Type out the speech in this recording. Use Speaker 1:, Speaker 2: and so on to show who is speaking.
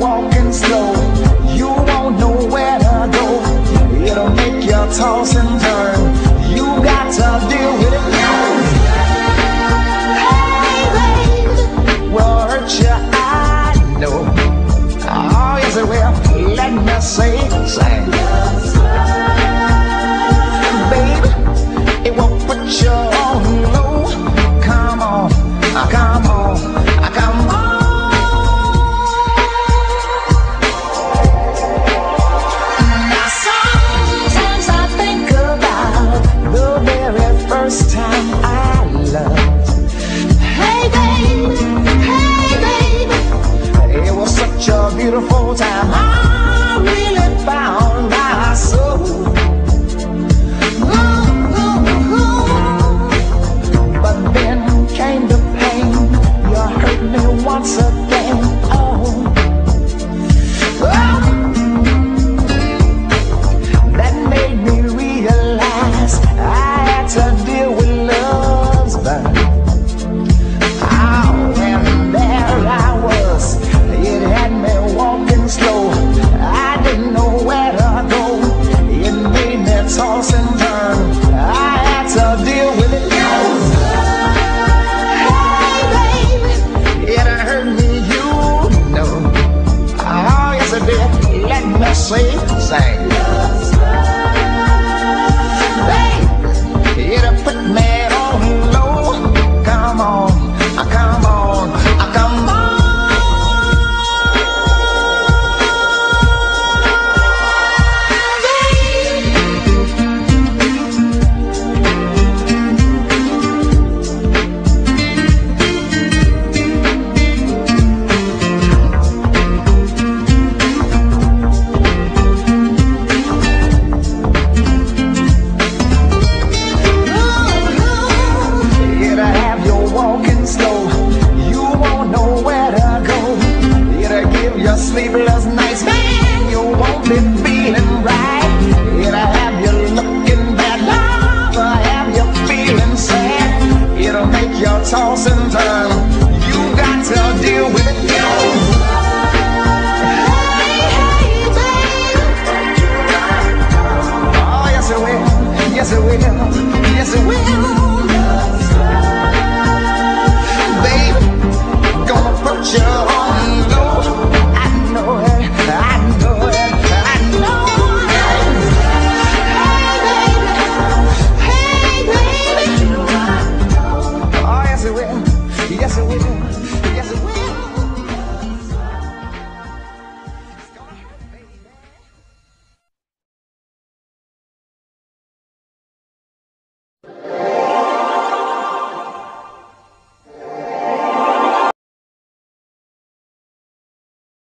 Speaker 1: walking slow. You won't know where to go. It'll make you toss and turn You got to deal with it now Hey, babe. Will hurt you, I know Oh, yes it will. Let me say, say. Time. Say. nice, man, you won't be feeling right. It'll have you looking bad, love, will have you feeling sad. It'll make you toss and turn. You got to deal with it.